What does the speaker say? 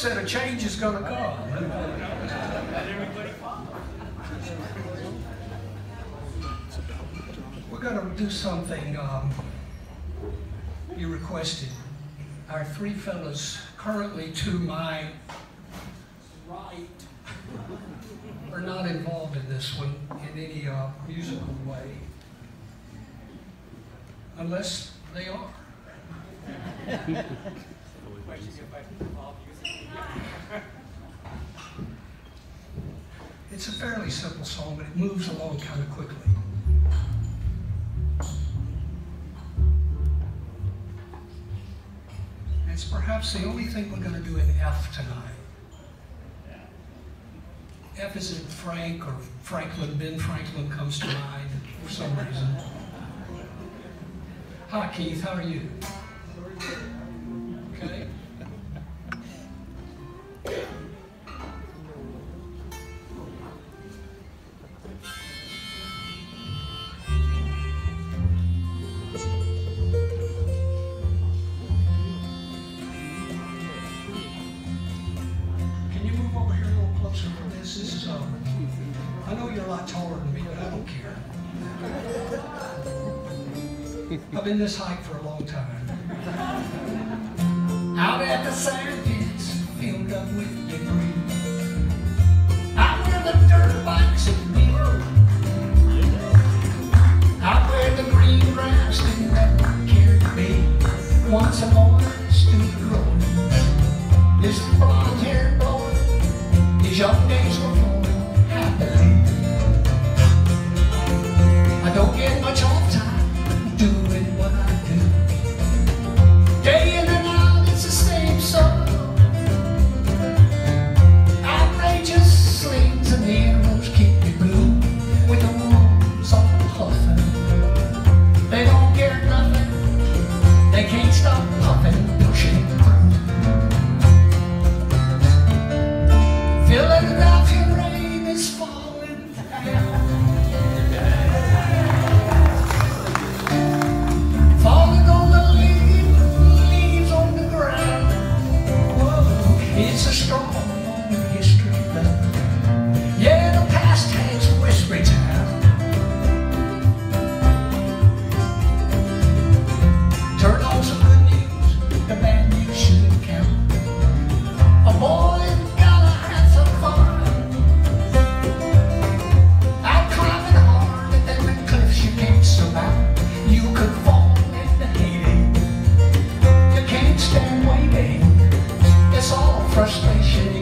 said a change is going to come. We're going to do something um, you requested. Our three fellows currently to my right are not involved in this one in any uh, musical way, unless they are. It's a fairly simple song, but it moves along kind of quickly. It's perhaps the only thing we're going to do in F tonight. F is in Frank or Franklin, Ben Franklin comes to mind for some reason. Hi Keith, how are you? taller than me, but I don't care. I've been this hike for a long time. Out at the sand frustration.